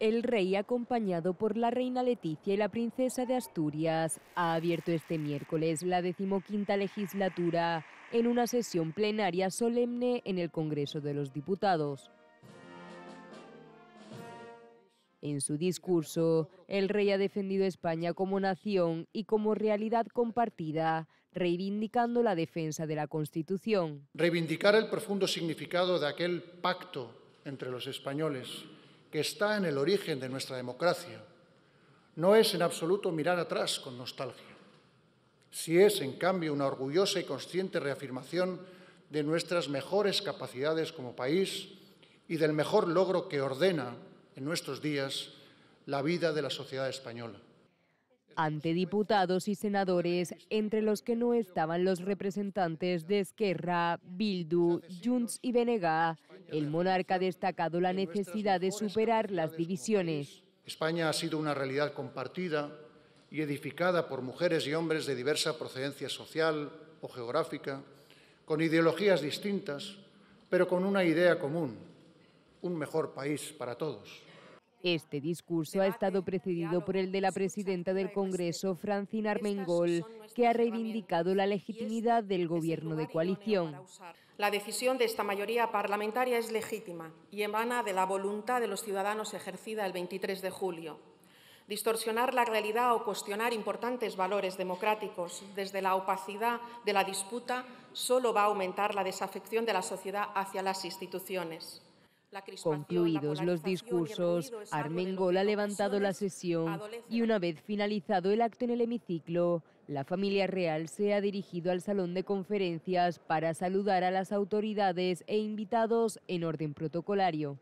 El rey, acompañado por la reina Leticia y la princesa de Asturias, ha abierto este miércoles la decimoquinta legislatura en una sesión plenaria solemne en el Congreso de los Diputados. En su discurso, el rey ha defendido España como nación y como realidad compartida, reivindicando la defensa de la Constitución. Reivindicar el profundo significado de aquel pacto entre los españoles que está en el origen de nuestra democracia no es en absoluto mirar atrás con nostalgia. Si es, en cambio, una orgullosa y consciente reafirmación de nuestras mejores capacidades como país y del mejor logro que ordena en nuestros días la vida de la sociedad española. Ante diputados y senadores, entre los que no estaban los representantes de Esquerra, Bildu, Junts y Benega, el monarca ha destacado la necesidad de superar las divisiones. España ha sido una realidad compartida y edificada por mujeres y hombres de diversa procedencia social o geográfica, con ideologías distintas, pero con una idea común, un mejor país para todos. Este discurso ha estado precedido por el de la presidenta del Congreso, Francina Armengol, que ha reivindicado la legitimidad del gobierno de coalición. La decisión de esta mayoría parlamentaria es legítima y emana de la voluntad de los ciudadanos ejercida el 23 de julio. Distorsionar la realidad o cuestionar importantes valores democráticos desde la opacidad de la disputa solo va a aumentar la desafección de la sociedad hacia las instituciones. Concluidos los discursos, Armengol ha levantado la sesión y una vez finalizado el acto en el hemiciclo, la familia real se ha dirigido al salón de conferencias para saludar a las autoridades e invitados en orden protocolario.